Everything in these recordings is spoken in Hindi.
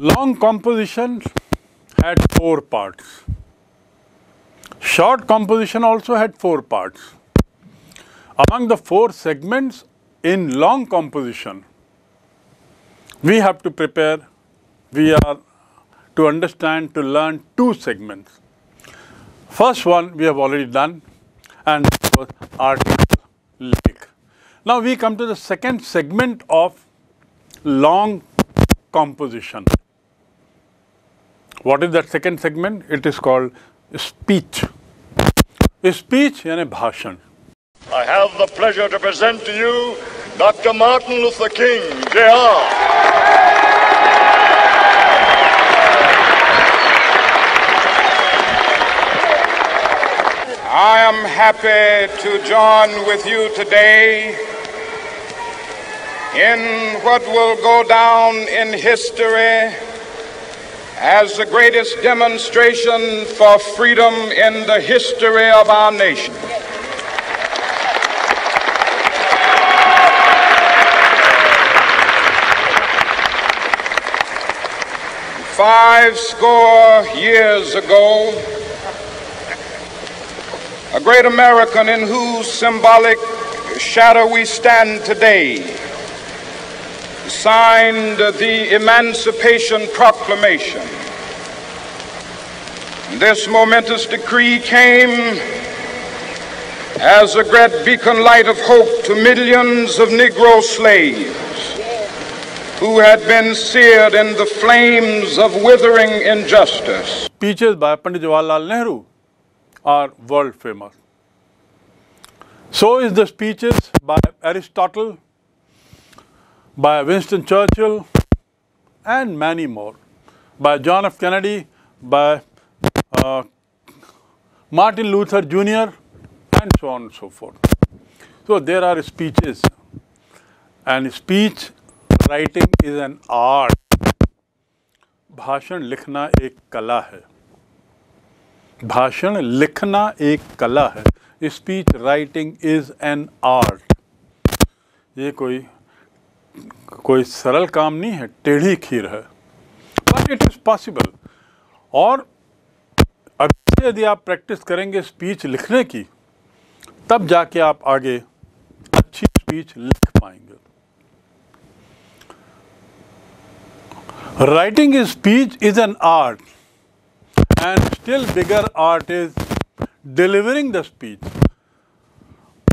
Long composition had four parts. Short composition also had four parts. Among the four segments in long composition, we have to prepare, we are to understand, to learn two segments. First one we have already done and that was article. Now we come to the second segment of long composition. What is that second segment? It is called speech. Speech and bhashan. I have the pleasure to present to you Dr. Martin Luther King, Jr. I am happy to join with you today in what will go down in history as the greatest demonstration for freedom in the history of our nation. Five score years ago, a great American in whose symbolic shadow we stand today, signed the Emancipation Proclamation. This momentous decree came as a great beacon light of hope to millions of Negro slaves who had been seared in the flames of withering injustice. Speeches by Pandit Jawaharlal Nehru are world famous. So is the speeches by Aristotle, by Winston Churchill, and many more. By John F. Kennedy, by uh, Martin Luther Jr., and so on and so forth. So there are speeches, and speech writing is an art. भाषण लिखना एक कला है भाषण लिखना एक कला है speech writing is an art ये कोई कोई सरल काम नहीं है टेढ़ी खीर है। बट इट इज़ पॉसिबल और अभी से यदि आप प्रैक्टिस करेंगे स्पीच लिखने की तब जाके आप आगे अच्छी स्पीच लिख पाएँगे। Writing speech is an art, and still bigger art is delivering the speech.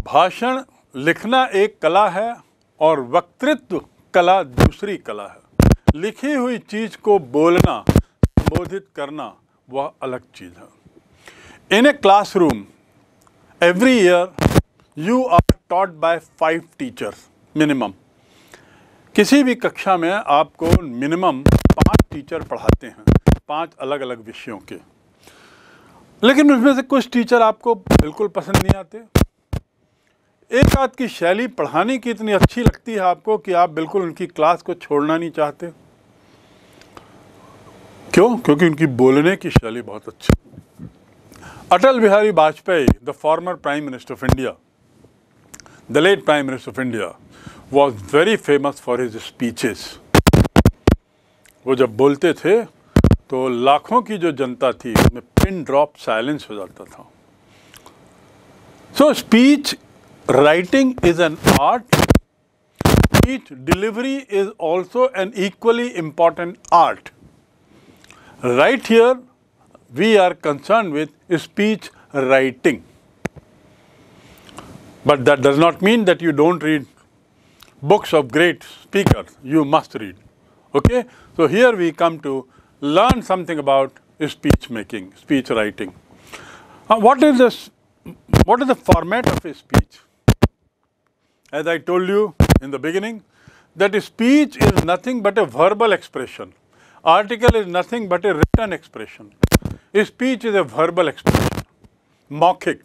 भाषण लिखना एक कला है और वक्तृत्व कला दूसरी कला है। लिखी हुई चीज़ को बोलना, संबोधित करना, वह अलग चीज़ है। In a classroom every year you are taught by five teachers minimum किसी भी कक्षा में आपको मिनिमम पाँच टीचर पढ़ाते हैं, पाँच अलग अलग विषयों के। लेकिन उसमें से कुछ टीचर आपको बिल्कुल पसंद नहीं आते एक आध की शैली पढ़ाने की इतनी अच्छी लगती है आपको कि आप बिल्कुल उनकी क्लास को छोड़ना नहीं चाहते। क्यों? क्योंकि उनकी बोलने की शैली बहुत अच्छी। Atal Bihari Vajpayee the former prime minister of India the late prime minister of India was very famous for his speeches वो जब बोलते थे तो लाखों की जो जनता थी, उसमें पिन ड्रॉप साइलेंस हो जाता था। So speech writing is an art, Speech delivery is also an equally important art. Right here, we are concerned with speech writing. But that does not mean that you don't read books of great speakers. You must read. Okay? So here we come to learn something about speech making, speech writing. Uh, what is this? What is the format of a speech? as i told you in the beginning that speech is nothing but a verbal expression article is nothing but a written expression. Speech is a verbal expression. मौखिक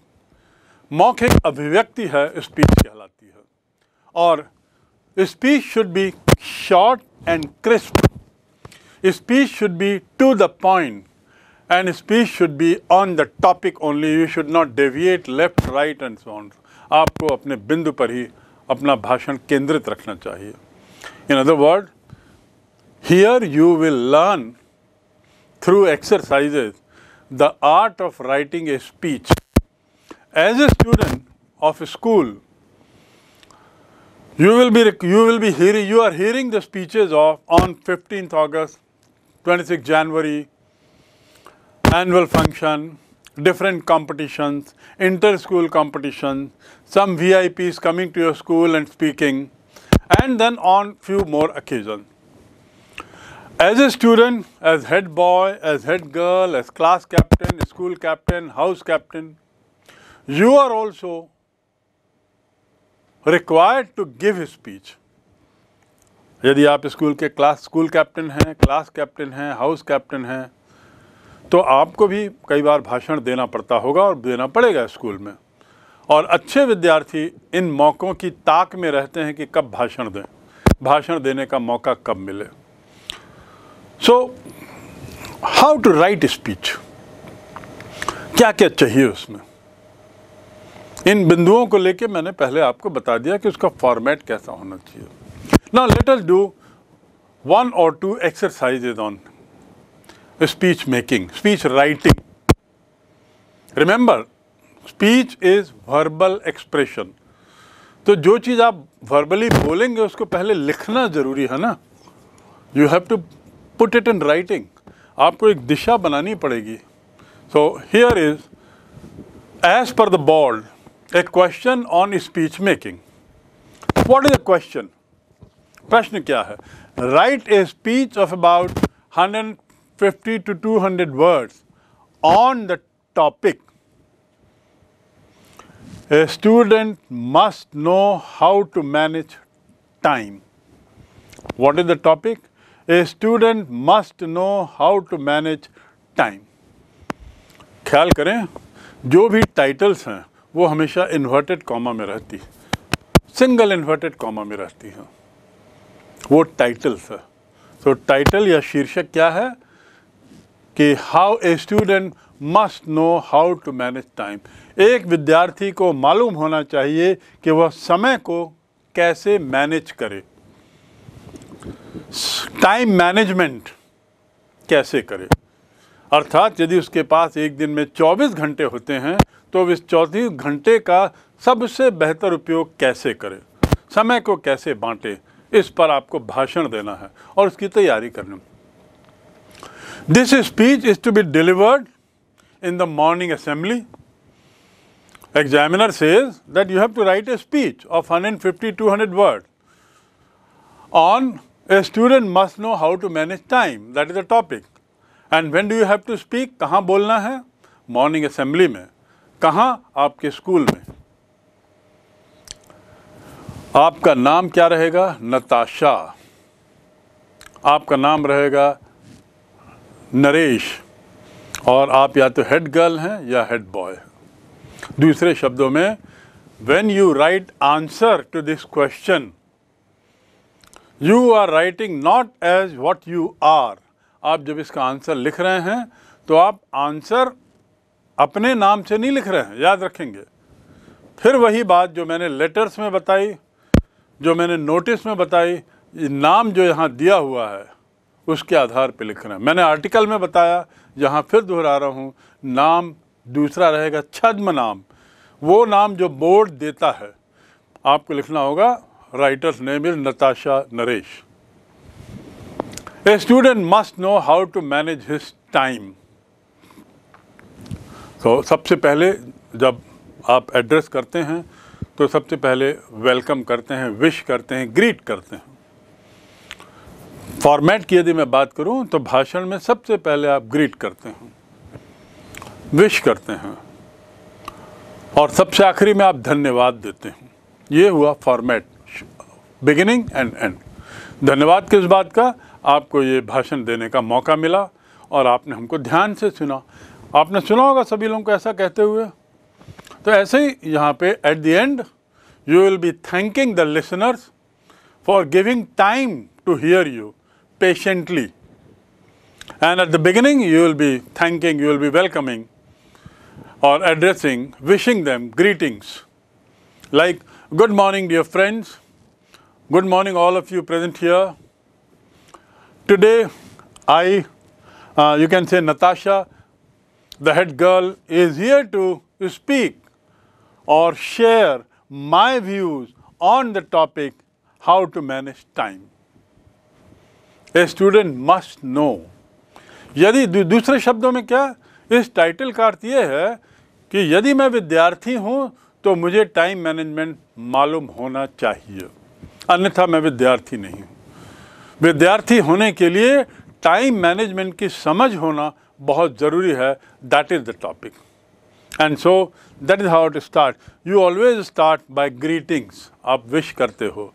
मौखिक अभिव्यक्ति है स्पीच कहलाती है और speech should be short and crisp speech should be to the point and speech should be on the topic only you should not deviate left right and so on आपको अपने बिंदु पर ही अपना भाषण केंद्रित रखना चाहिए in other word Here you will learn through exercises the art of writing a speech. As a student of a school, you will be you will be hearing you are hearing the speeches of on 15th August, 26th January, annual function, different competitions, inter-school competitions, some VIPs coming to your school and speaking, and then on few more occasions. As a student, as head boy, as head girl, as class captain, school captain, house captain, you are also required to give a speech. यदि आप स्कूल के क्लास स्कूल कैप्टन हैं क्लास कैप्टन हैं हाउस कैप्टन हैं तो आपको भी कई बार भाषण देना पड़ता होगा और देना पड़ेगा स्कूल में। और अच्छे विद्यार्थी इन मौक़ों की ताक में रहते हैं कि कब भाषण दें। भाषण देने का मौका कब मिले। So how to write speech क्या क्या चाहिए उसमें? इन बिंदुओं को लेके मैंने पहले आपको बता दिया कि उसका फॉर्मेट कैसा होना चाहिए। ना लेट अस डू वन और two exercises on speech making, speech writing. Remember, speech is verbal expression. तो जो चीज़ आप वर्बली बोलेंगे उसको पहले लिखना ज़रूरी है ना? You have to put it in writing आपको एक दिशा बनानी पड़ेगी। So here is as per the board a question on speech making what is a question प्रश्न क्या है? Write a speech of about hundred 50 to 200 words on the topic. A student must know how to manage time. What is the topic? A student must know how to manage time. ख्याल करें जो भी टाइटल्स हैं वो हमेशा इन्वर्टेड कॉमा में रहती सिंगल इन्वर्टेड कॉमा में रहती हैं वो टाइटल्स है तो टाइटल या शीर्षक क्या है कि how a student must know how to manage time एक विद्यार्थी को मालूम होना चाहिए कि वह समय को कैसे मैनेज करे। टाइम मैनेजमेंट कैसे करे। अर्थात यदि उसके पास एक दिन में 24 घंटे होते हैं तो इस चौबीस घंटे का सबसे बेहतर उपयोग कैसे करे। समय को कैसे बांटे, इस पर आपको भाषण देना है और उसकी तैयारी करनी। This speech is to be delivered in the morning assembly. Examiner says that you have to write a speech of 150 200 words on a student must know how to manage time. That is the topic. And when do you have to speak? कहाँ बोलना है मॉर्निंग असेंबली में कहाँ आपके स्कूल में आपका नाम क्या रहेगा नताशा आपका नाम रहेगा नरेश, और आप या तो हेड गर्ल हैं या हेड बॉय दूसरे शब्दों में when you write answer to this question you are writing not as what you are आप जब इसका आंसर लिख रहे हैं तो आप आंसर अपने नाम से नहीं लिख रहे हैं, याद रखेंगे। फिर वही बात जो मैंने लेटर्स में बताई, जो मैंने नोटिस में बताई नाम जो यहाँ दिया हुआ है उसके आधार पर लिखना। मैंने आर्टिकल में बताया, जहाँ फिर दोहरा रहा हूँ, नाम दूसरा रहेगा, छद्म नाम। वो नाम जो बोर्ड देता है, आपको लिखना होगा, writer's name is Natasha Naresh. A student must know how to manage his time. तो सबसे पहले जब आप एड्रेस करते हैं तो सबसे पहले वेलकम करते हैं, विश करते हैं, ग्रीट करते हैं। फॉर्मेट की यदि मैं बात करूँ तो भाषण में सबसे पहले आप ग्रीट करते हैं विश करते हैं, और सबसे आखिरी में आप धन्यवाद देते हैं। ये हुआ फॉर्मेट बिगिनिंग एंड एंड धन्यवाद किस बात का? आपको ये भाषण देने का मौका मिला, और आपने हमको ध्यान से सुना। आपने सुना होगा सभी लोगों को ऐसा कहते हुए? तो ऐसे ही यहाँ पे at the end you will be thanking the listeners for giving time to hear you patiently. And at the beginning, you will be thanking, you will be welcoming or addressing, wishing them greetings. Like, good morning, dear friends. Good morning, all of you present here. today I, uh, you can say Natasha, the head girl, is here to speak or share my views on the topic how to manage time. A student must know. यदि दूसरे शब्दों में क्या, इस टाइटल का अर्थ ये है कि यदि मैं विद्यार्थी हूँ तो मुझे टाइम मैनेजमेंट मालूम होना चाहिए। अन्यथा मैं विद्यार्थी नहीं हूँ। विद्यार्थी होने के लिए टाइम मैनेजमेंट की समझ होना बहुत ज़रूरी है। That is the topic and so that is how to start you always start by greetings आप विश करते हो।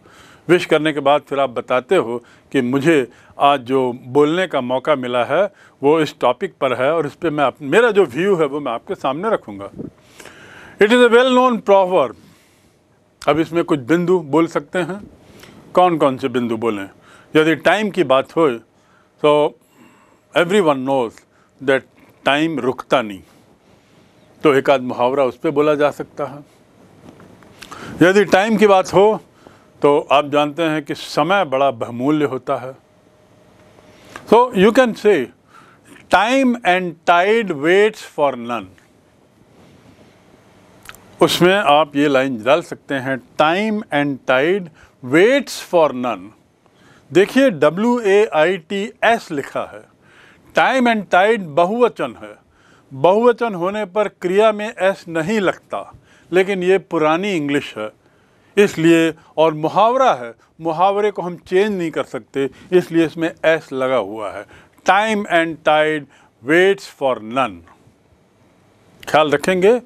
विश करने के बाद फिर आप बताते हो कि मुझे आज जो बोलने का मौका मिला है, वो इस टॉपिक पर है और इस पर मैं मेरा जो व्यू है वो मैं आपके सामने रखूँगा। It is a well known proverb अब इसमें कुछ बिंदु बोल सकते हैं। कौन कौन से बिंदु बोलें? यदि टाइम की बात हो तो every one knows that time रुकता नहीं। तो एक आध मुहावरा उस पर बोला जा सकता है। यदि टाइम की बात हो तो आप जानते हैं कि समय बड़ा बहुमूल्य होता है। So you can say time and tide waits for none उसमें आप ये लाइन डाल सकते हैं time and tide waits for none देखिए W A I T S लिखा है। टाइम एंड टाइड बहुवचन है। बहुवचन होने पर क्रिया में एस नहीं लगता, लेकिन ये पुरानी इंग्लिश है। इसलिए और मुहावरा है, मुहावरे को हम चेंज नहीं कर सकते, इसलिए इसमें एस लगा हुआ है। Time and tide waits for none ख्याल रखेंगे?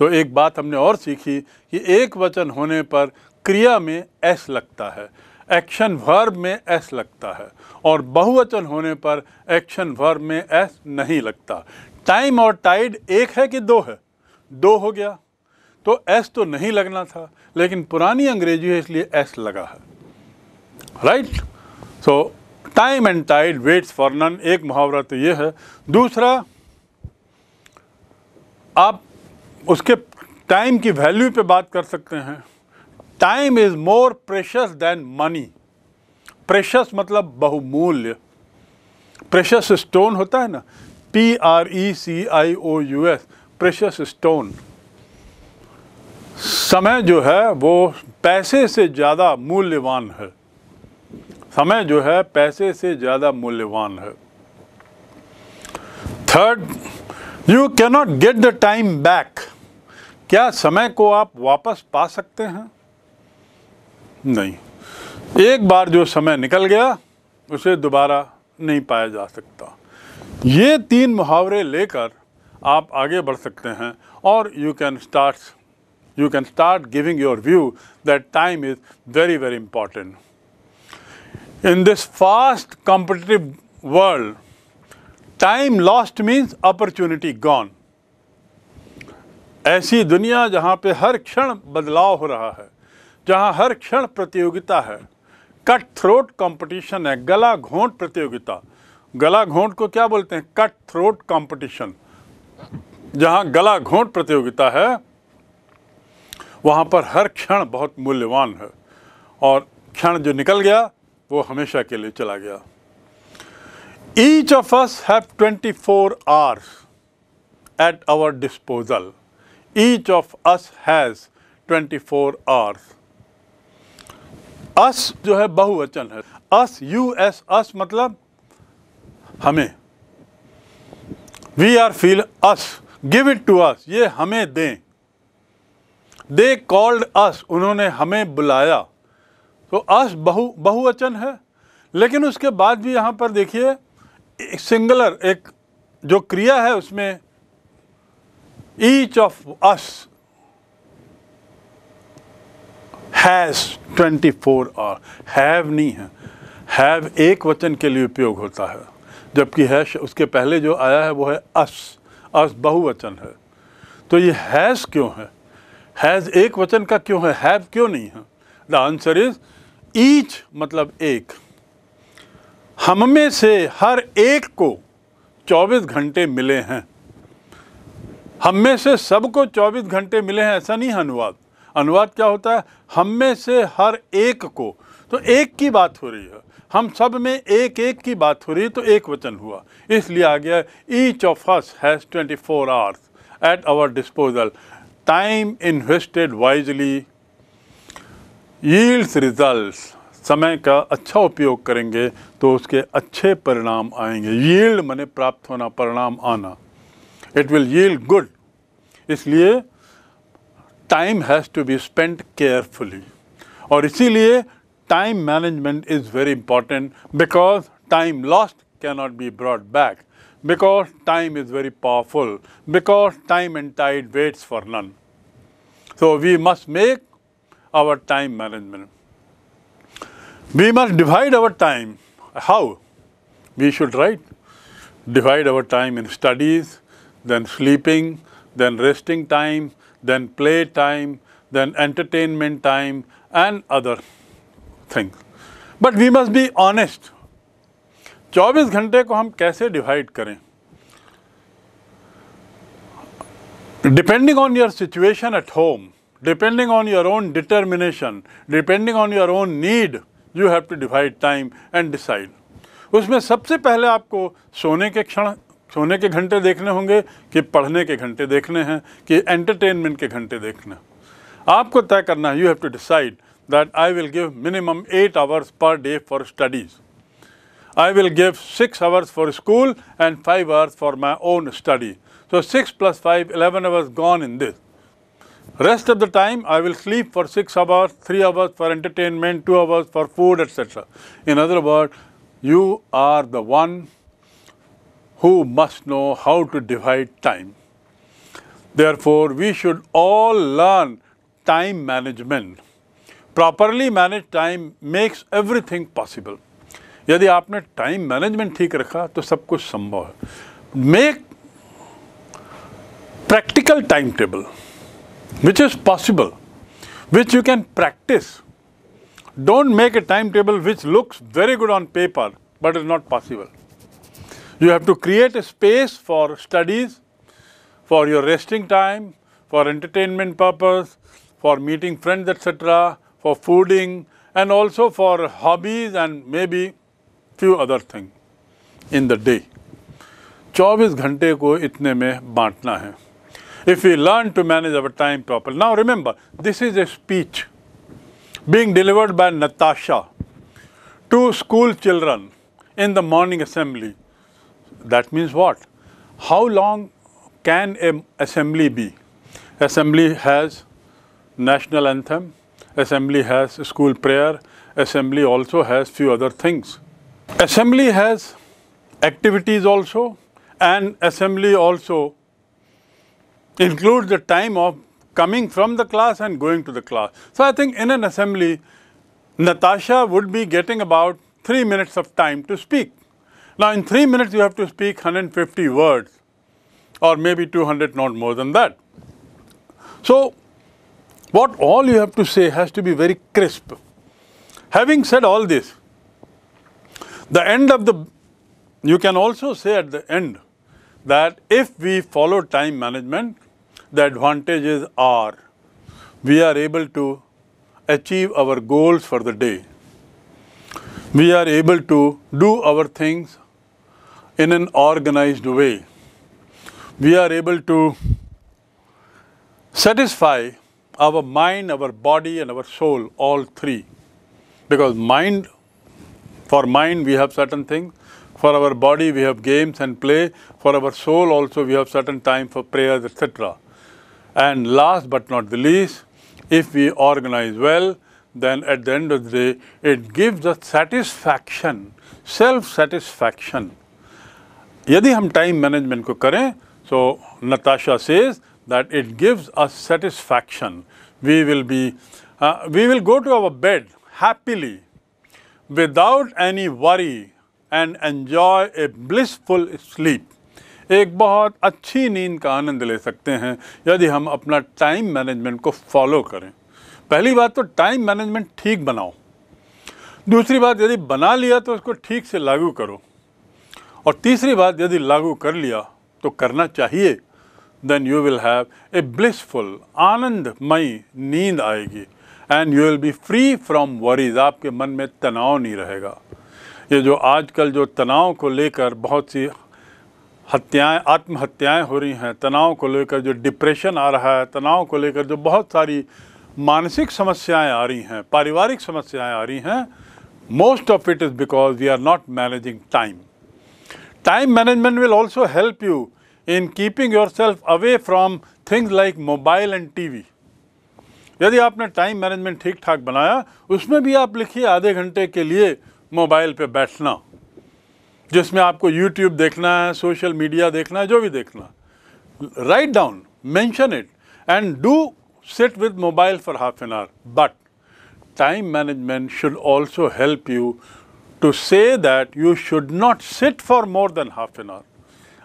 तो एक बात हमने और सीखी कि एक वचन होने पर क्रिया में एस लगता है एक्शन वर्ब में एस लगता है, और बहुवचन होने पर एक्शन वर्ब में एस नहीं लगता। टाइम और टाइड एक है कि दो है? दो हो गया। तो एस तो नहीं लगना था, लेकिन पुरानी अंग्रेज़ी है, इसलिए एस लगा है। Right so time and tide waits for none एक मुहावरा तो ये है। दूसरा, आप उसके टाइम की वैल्यू पे बात कर सकते हैं। Time is more precious than money precious मतलब बहुमूल्य। प्रेशस स्टोन होता है ना? P R E C I O U S precious stone समय जो है, वो पैसे से ज़्यादा मूल्यवान है। समय जो है, पैसे से ज़्यादा मूल्यवान है। Third you cannot get the time back क्या समय को आप वापस पा सकते हैं? नहीं। एक बार जो समय निकल गया, उसे दोबारा नहीं पाया जा सकता। ये तीन मुहावरे लेकर आप आगे बढ़ सकते हैं और you can start you can start giving your view that time is very, very important. In this fast competitive world, time lost means opportunity gone. ऐसी दुनिया जहाँ पे हर क्षण बदलाव हो रहा है जहाँ हर क्षण प्रतियोगिता है कट थ्रोट कंपटीशन है गला घोंट प्रतियोगिता गला घोंट को क्या बोलते हैं कट थ्रोट कंपटीशन जहाँ गला घोंट प्रतियोगिता है वहाँ पर हर क्षण बहुत मूल्यवान है। और क्षण जो निकल गया, वो हमेशा के लिए चला गया। Each of us have 24 four hours at our disposal each of us has 24 four hours us जो है बहुवचन है। अस यू एस अस मतलब हमें। We are feel us give it to us ये हमें दें। दे कॉल्ड अस उन्होंने हमें बुलाया। तो अस बहु, बहुवचन है। लेकिन उसके बाद भी यहाँ पर देखिए सिंगुलर एक जो क्रिया है उसमें each of us has twenty four hour have नहीं है। हैव एक वचन के लिए उपयोग होता है। जबकि है उसके पहले जो आया है वो है अस अस बहुवचन है। तो ये हैज़ क्यों है? हैज़ एक वचन का क्यों है? हैव क्यों नहीं है? द आंसर इज़ ईच मतलब एक। हम में से हर एक को 24 घंटे मिले हैं। हम में से सबको 24 घंटे मिले हैं, ऐसा नहीं है अनुवाद? अनुवाद क्या होता है? हम में से हर एक को। तो एक की बात हो रही है। हम सब में एक एक की बात हो रही है तो एक वचन हुआ। इसलिए आ गया each of us has twenty four hours at our disposal. Time invested wisely yields results समय का अच्छा उपयोग करेंगे तो उसके अच्छे परिणाम आएँगे। यील्ड मने प्राप्त होना, परिणाम आना। इट विल यील्ड गुड इसलिए time has to be spend carefully और इसीलिए time management is very important because time lost cannot be brought back because time is very powerful, because time and tide waits for none. So we must make our time management. We must divide our time. How? We should write. Divide our time in studies, then sleeping, then resting time, then play time, then entertainment time, and other things. But we must be honest. 24 घंटे को हम कैसे डिवाइड करें? Depending on your situation at home depending on your own determination depending on your own need you have to divide time and decide उसमें सबसे पहले आपको सोने के क्षण, सोने के घंटे देखने होंगे कि पढ़ने के घंटे देखने हैं, कि एंटरटेनमेंट के घंटे देखने आपको तय करना है you have to decide that I will give minimum eight hours per day for studies I will give 6 hours for school and 5 hours for my own study. So 6 plus 5, 11 hours gone in this. Rest of the time I will sleep for 6 hours, 3 hours for entertainment, 2 hours for food, etc. In other words, you are the one who must know how to divide time. Therefore, we should all learn time management. Properly managed time makes everything possible. यदि आपने टाइम मैनेजमेंट ठीक रखा तो सब कुछ संभव है। Make practical time table which is possible which you can practise don't make a time table which looks very good on paper but is not possible you have to create a space for studies for your resting time for entertainment purpose for meeting friends etcetera for fooding and also for hobbies and maybe few other things in the day. 24 घंटे को इतने में बांटना है If we learn to manage our time properly. Now remember, this is a speech being delivered by Natasha to school children in the morning assembly. That means what? How long can a assembly be? Assembly has national anthem, assembly has school prayer, assembly also has few other things. Assembly has activities also and assembly also includes the time of coming from the class and going to the class. So I think in an assembly, Natasha would be getting about three minutes of time to speak. Now in three minutes you have to speak 150 words or maybe 200, not more than that. So what all you have to say has to be very crisp. Having said all this, the end of the, you can also say at the end that if we follow time management, the advantages are we are able to achieve our goals for the day. We are able to do our things in an organized way. We are able to satisfy our mind, our body, and our soul, all three. Because mind for mind, we have certain things. For our body, we have games and play. For our soul, also, we have certain time for prayers, etc. And last but not the least, if we organize well, then at the end of the day, it gives us satisfaction, self-satisfaction. यदि हम टाइम मैनेजमेंट को करें so Natasha says that it gives us satisfaction. We will be, uh, we will go to our bed happily without any worry and enjoy a blissful sleep. एक बहुत अच्छी नींद का आनंद ले सकते हैं यदि हम अपना टाइम मैनेजमेंट को फॉलो करें। पहली बात तो टाइम मैनेजमेंट ठीक बनाओ। दूसरी बात, यदि बना लिया तो उसको ठीक से लागू करो। और तीसरी बात, यदि लागू कर लिया तो करना चाहिए then you will have a blissful आनंदमयी नींद आएगी। And you will be free from worries आपके मन में तनाव नहीं रहेगा। ये जो आजकल जो तनाव को लेकर बहुत सी हत्याएँ, आत्महत्याएँ हो रही हैं, तनाव को लेकर जो डिप्रेशन आ रहा है, तनाव को लेकर जो बहुत सारी मानसिक समस्याएँ आ रही हैं, पारिवारिक समस्याएँ आ रही हैं most of it is because we are not managing time time management will also help you in keeping yourself away from things like mobile and TV यदि आपने टाइम मैनेजमेंट ठीक ठाक बनाया, उसमें भी आप लिखिए आधे घंटे के लिए मोबाइल पे बैठना जिसमें आपको यूट्यूब देखना है सोशल मीडिया देखना है, जो भी देखना write down mention it and do sit with mobile for half an hour. But time management should also help you to say that you should not sit for more than half an hour.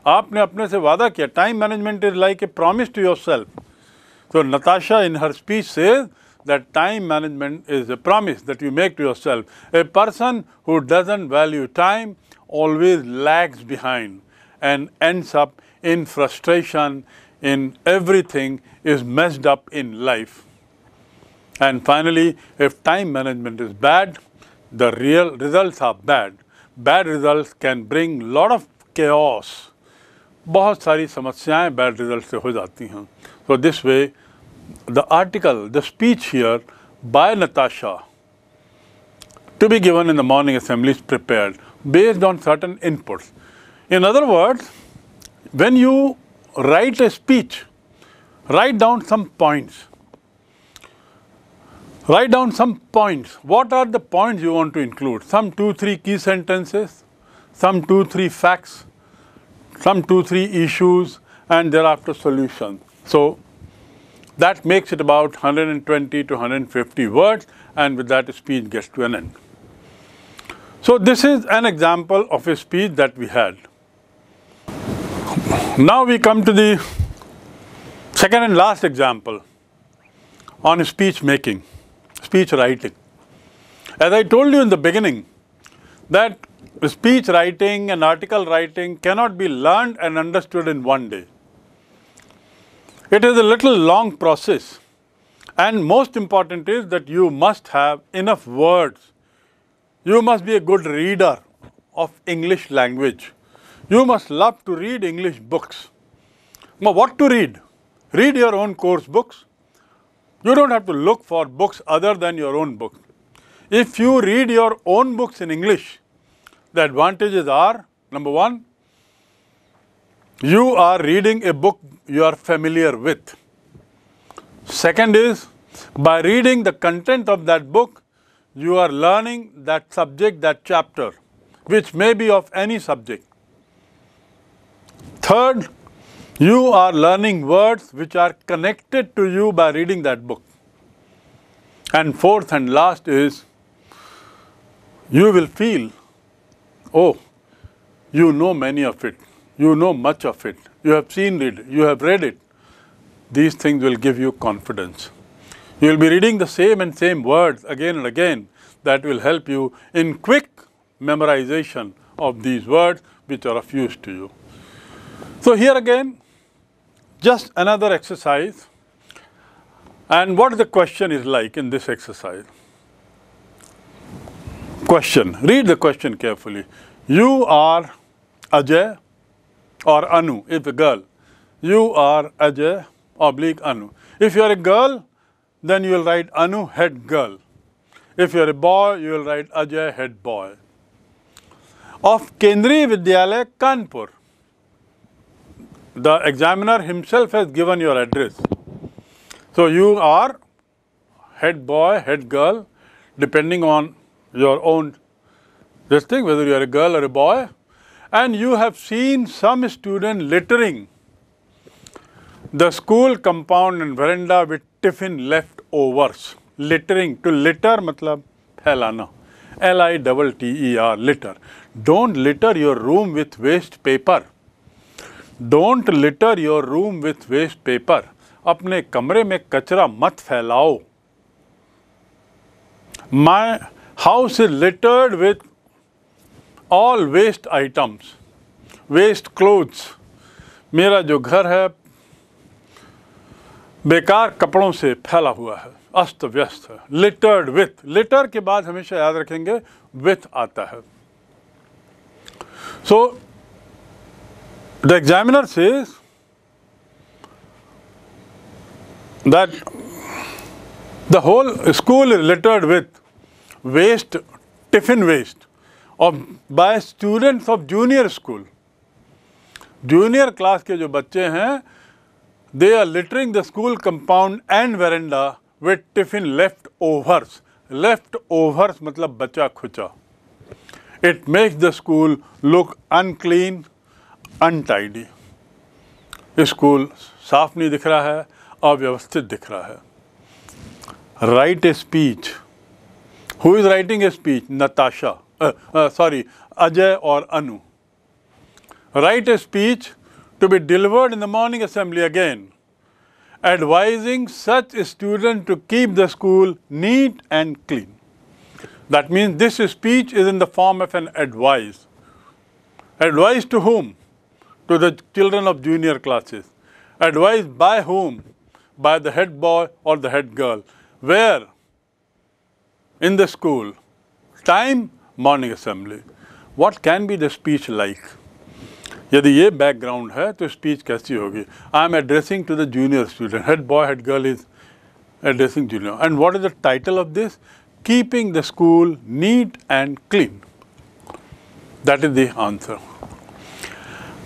आपने अपने से वादा किया time management is like a promise to yourself So Natasha in her speech says that time management is a promise that you make to yourself. A person who doesn't value time always lags behind and ends up in frustration, in everything is messed up in life. And finally, if time management is bad, the real results are bad. Bad results can bring lot of chaos. बहुत सारी समस्याएं बैड रिजल्ट से हो जाती हैं so this way the article, the speech here by Natasha to be given in the morning assembly is prepared based on certain inputs. In other words, when you write a speech, write down some points. Write down some points. What are the points you want to include? Some two, three key sentences, some two, three facts, some two, three issues, and thereafter solutions. So, that makes it about 120 to 150 words, and with that, speech gets to an end. So this is an example of a speech that we had. Now we come to the second and last example on speech making, speech writing. As I told you in the beginning, that speech writing and article writing cannot be learned and understood in one day. It is a little long process. And most important is that you must have enough words. You must be a good reader of English language. You must love to read English books. Now, what to read? Read your own course books. You don't have to look for books other than your own book. If you read your own books in English, the advantages are number one, you are reading a book you are familiar with. Second is, by reading the content of that book, you are learning that subject, that chapter, which may be of any subject. Third, you are learning words which are connected to you by reading that book. And fourth and last is, you will feel, oh, you know many of it, you know much of it, you have seen it, you have read it. These things will give you confidence. You will be reading the same and same words again and again that will help you in quick memorization of these words which are of use to you. So here again, just another exercise. And what the question is like in this exercise? Question. Read the question carefully. You are Ajay or Anu, if a girl. You are Ajay oblique Anu. If you are a girl, then you will write Anu head girl. If you are a boy, you will write Ajay head boy. Of Kendriya Vidyalaya Kanpur, the examiner himself has given your address. So you are head boy, head girl, depending on your own this thing, whether you are a girl or a boy, and you have seen some student littering the school compound and veranda with tiffin leftovers. Littering, to litter matlab फैलाना L I double T E R litter. Don't litter your room with waste paper. Don't litter your room with waste paper. अपने कमरे में कचरा मत फैलाओ My house is littered with All waste items waste clothes मेरा जो घर है, बेकार कपड़ों से फैला हुआ है अस्त व्यस्त है लिटर्ड विथ लिटर के बाद हमेशा याद रखेंगे विथ आता है। So the examiner say that the whole school is littered with waste tiffin waste of, by students of junior school. Junior class के जो बच्चे हैं they are littering the school compound and veranda with tiffin leftovers leftovers मतलब बचा खुचा. It makes the school look unclean untidy school साफ़ नहीं दिख रहा है, अव्यवस्थित दिख रहा है. Write a speech who is writing a speech Natasha sorry, Ajay or Anu. Write a speech to be delivered in the morning assembly again, advising such student to keep the school neat and clean. That means this speech is in the form of an advice. Advice to whom? To the children of junior classes. Advice by whom? By the head boy or the head girl. Where? In the school. Time Morning assembly. What can be the speech like? यदि ये बैकग्राउंड है तो स्पीच कैसी होगी I am addressing to the junior student head boy head girl is addressing junior and what is the title of this keeping the school neat and clean that is the answer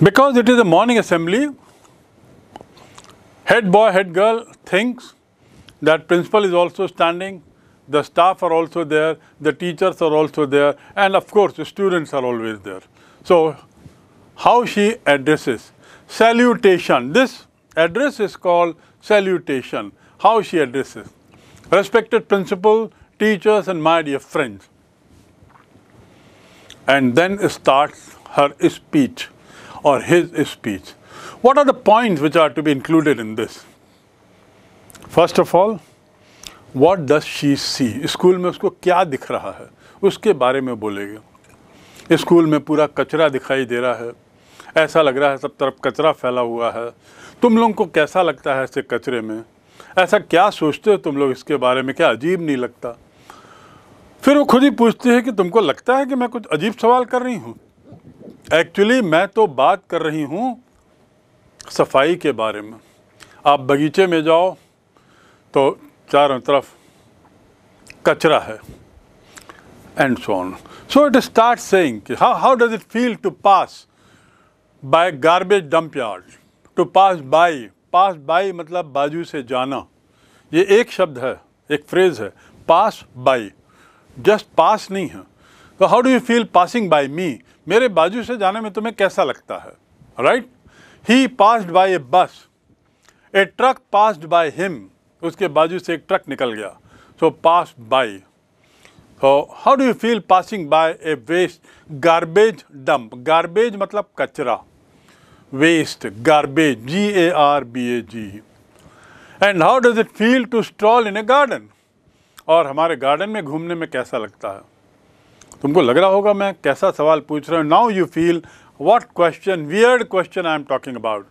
because it is a morning assembly head boy head girl thinks that principal is also standing the staff are also there the teachers are also there and of course the students are always there. So how she addresses salutation. This address is called salutation. How she addresses. Respected principal teachers and my dear friends. And then starts her speech or his speech. What are the points which are to be included in this? First of all what does she see school में उसको क्या दिख रहा है? उसके बारे में बोलेगा। स्कूल में पूरा कचरा दिखाई दे रहा है। ऐसा लग रहा है सब तरफ़ कचरा फैला हुआ है। तुम लोगों को कैसा लगता है ऐसे कचरे में? ऐसा क्या सोचते हो तुम लोग इसके बारे में? क्या अजीब नहीं लगता? फिर वो खुद ही पूछती है कि तुमको लगता है कि मैं कुछ अजीब सवाल कर रही हूँ? एक्चुअली मैं तो बात कर रही हूँ सफ़ाई के बारे में। आप बगीचे में जाओ तो चारों तरफ़ कचरा है and so on so it start saying how how does it feel to pass by garbage dump yard to pass by pass by मतलब बाजू से जाना। ये एक शब्द है, एक फ्रेज है पास बाई जस्ट पास नहीं है। तो how do you feel passing by me मेरे बाजू से जाने में तुम्हें कैसा लगता है? Right he passed by a bus a truck passed by him उसके बाजू से एक ट्रक निकल गया। So pass by so how do you feel passing by a waste garbage dump garbage मतलब कचरा। Waste garbage G A R B A G and how does it feel to stroll in a garden और हमारे गार्डन में घूमने में कैसा लगता है? तुमको लग रहा होगा मैं कैसा सवाल पूछ रहा हूँ। Now you feel what question weird question I am talking about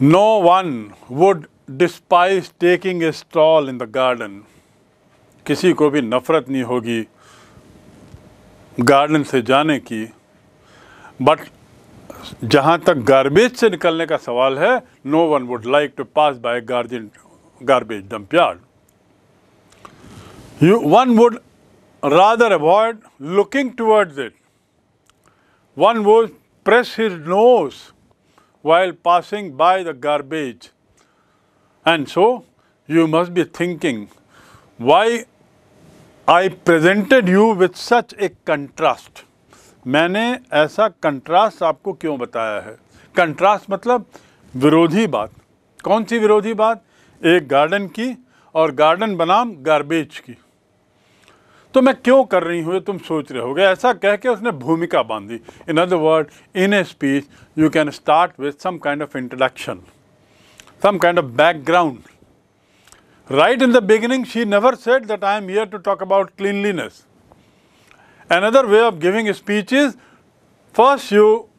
no one would despise taking a stroll in the garden किसी को भी नफरत नहीं होगी गार्डन से जाने की। बट जहाँ तक गार्बेज से निकलने का सवाल है no one would like to pass by garbage garbage dump yard you one would rather avoid looking towards it one would press his nose while passing by the garbage. And so you must be thinking, why I presented you with such a contrast. मैंने ऐसा कंट्रास्ट आपको क्यों बताया है? कंट्रास्ट मतलब विरोधी बात। कौन सी विरोधी बात? एक गार्डन की और गार्डन बनाम गार्बेज की। तो मैं क्यों कर रही हूँ ये तुम सोच रहे होगे? ऐसा कह के उसने भूमिका बांधी। In other word in a speech you can start with some kind of introduction some kind of background. Right in the beginning, she never said that I am here to talk about cleanliness. Another way of giving a speech is first you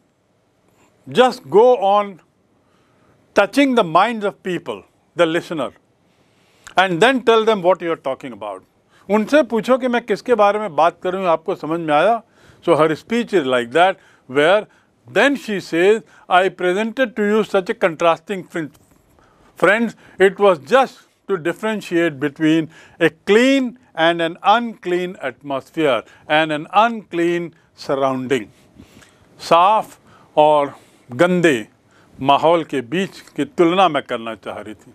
just go on touching the minds of people, the listener, and then tell them what you are talking about. उनसे पूछो कि मैं किसके बारे में बात कर रही हूँ आपको समझ में आया So her speech is like that, where then she says, I presented to you such a contrasting fr- friends, it was just to differentiate between a clean and an unclean atmosphere and an unclean surrounding. साफ़ और गंदे माहौल के बीच की तुलना मैं करना चाह रही थी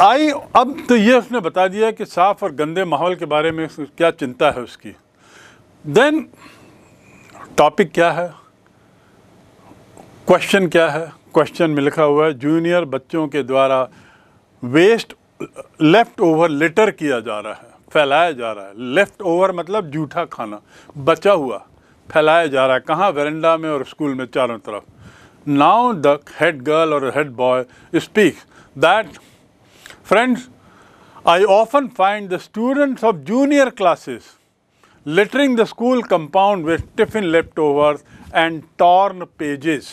आई अब तो ये उसने बता दिया कि साफ़ और गंदे माहौल के बारे में क्या चिंता है उसकी देन टॉपिक क्या है क्वेश्चन क्या है क्वेश्चन में लिखा हुआ है जूनियर बच्चों के द्वारा वेस्ट लेफ़्ट ओवर लिटर किया जा रहा है फैलाया जा रहा है। लेफ़्ट ओवर मतलब जूठा खाना बचा हुआ फैलाया जा रहा है। कहाँ? वेरेंडा में और स्कूल में चारों तरफ़। नाउ द हेड गर्ल और head boy speak that friends I often find the students of junior classes littering the school compound with tiffin leftovers and torn pages,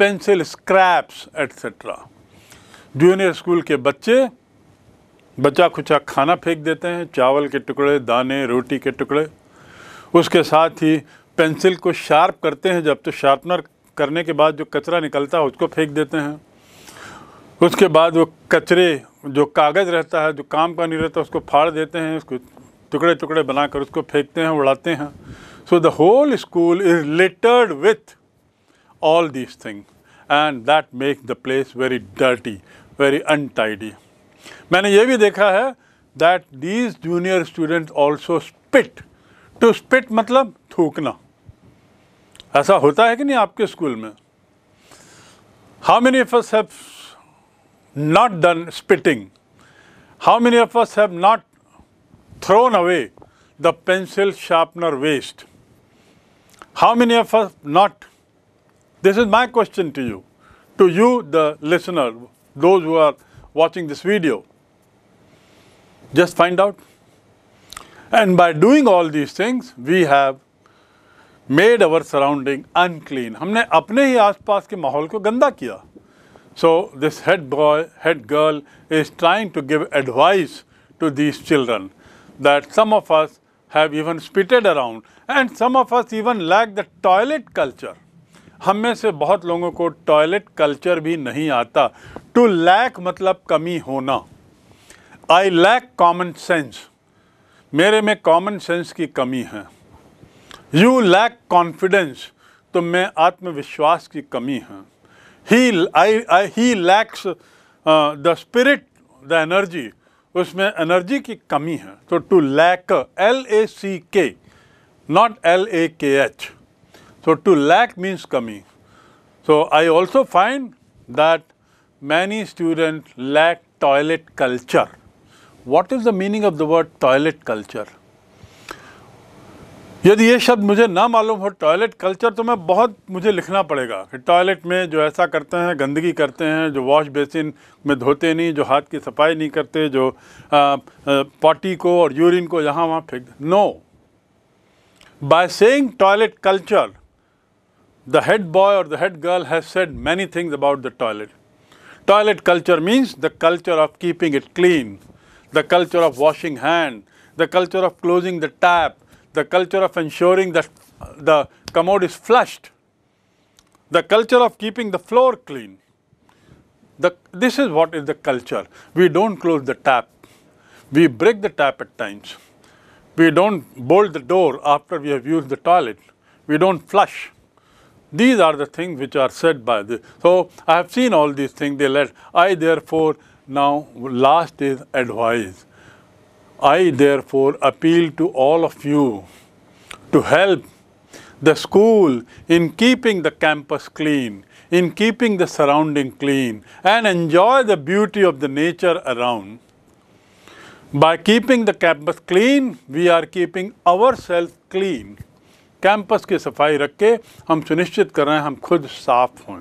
pencil scraps etc. Junior school के बच्चे बचा खुचा खाना फेंक देते हैं, चावल के टुकड़े, दाने, रोटी के टुकड़े। उसके साथ ही पेंसिल को शार्प करते हैं, जब तो शार्पनर करने के बाद जो कचरा निकलता है, उसको फेंक देते हैं। उसके बाद वो कचरे, जो कागज़ रहता है, जो काम का नहीं रहता, उसको फाड़ देते हैं, उसको टुकड़े टुकड़े बनाकर उसको फेंकते हैं, उड़ाते हैं। So the whole school is littered with all these things and that makes the place very dirty very untidy मैंने ये भी देखा है that these junior students also spit to spit मतलब थूकना ऐसा होता है कि नहीं आपके स्कूल में how many of us have not done spitting how many of us have not thrown away the pencil sharpener waste how many of us not this is my question to you, to you, the listener, those who are watching this video. Just find out. And by doing all these things, we have made our surrounding unclean. हमने अपने ही आसपास के माहौल को गंदा किया. So this head boy, head girl is trying to give advice to these children that some of us have even spitted around and some of us even lack the toilet culture. हम में से बहुत लोगों को टॉयलेट कल्चर भी नहीं आता। टू लैक मतलब कमी होना। आई लैक कॉमन सेंस मेरे में कॉमन सेंस की कमी है। यू लैक कॉन्फिडेंस तो में आत्मविश्वास की कमी है। He I I he lacks the spirit the energy उसमें एनर्जी की कमी है। तो to lack L A C K not L A K H So, to lack means kami. So, I also find that many students lack toilet culture. What is the meaning of the word toilet culture? यदि ये शब्द मुझे ना मालूम हो टॉयलेट कल्चर तो मैं बहुत मुझे लिखना पड़ेगा कि टॉयलेट में जो ऐसा करते हैं, गंदगी करते हैं, जो वॉश बेसिन में धोते नहीं, जो हाथ की सफ़ाई नहीं करते, जो पॉटी को और यूरिन को यहाँ वहाँ फेंक no by saying toilet culture the head boy or the head girl has said many things about the toilet. Toilet culture means the culture of keeping it clean, the culture of washing hand, the culture of closing the tap, the culture of ensuring that the commode is flushed, the culture of keeping the floor clean. The, this is what is the culture. We don't close the tap. We break the tap at times. We don't bolt the door after we have used the toilet. We don't flush. These are the things which are said by the. So I have seen all these things. They let. I therefore now last is advise. I therefore appeal to all of you to help the school in keeping the campus clean, in keeping the surrounding clean, and enjoy the beauty of the nature around. By keeping the campus clean, we are keeping ourselves clean. Campus की सफ़ाई रख के हम सुनिश्चित कर रहे हैं, हम खुद साफ़ हों।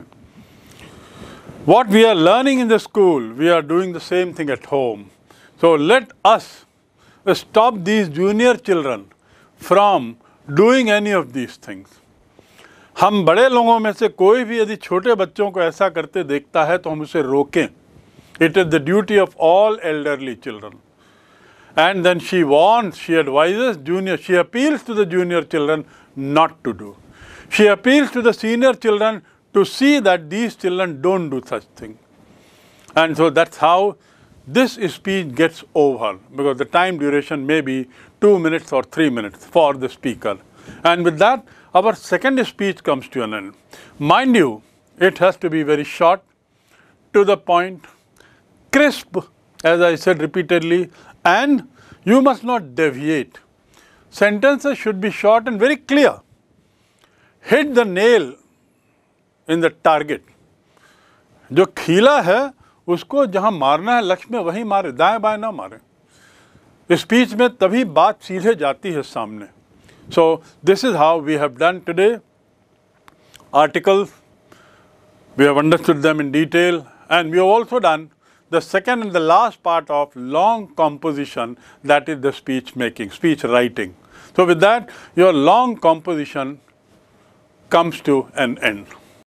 What we are learning in the school we are doing the same thing at home so let us stop these junior children from doing any of these things हम बड़े लोगों में से कोई भी यदि छोटे बच्चों को ऐसा करते देखता है तो हम उसे रोकें। It is the duty of all elderly children and then she want she advise junior she appeals to the junior children not to do. She appeals to the senior children to see that these children don't do such thing. And so that's how this speech gets over because the time duration may be two minutes or three minutes for the speaker. And with that, our second speech comes to an end. Mind you, it has to be very short, to the point, crisp, as I said repeatedly, and you must not deviate Sentences should be short and very clear. Hit the nail in the target. जो खीला है उसको जहां मारना है लक्ष्य में वहीं मारे दाएं बाएं ना मारे स्पीच में तभी बात सीधे जाती है सामने so this is how we have done today articles we have understood them in detail and we have also done the second and the last part of long composition that is the speech making, speech writing. So with that your long composition comes to an end.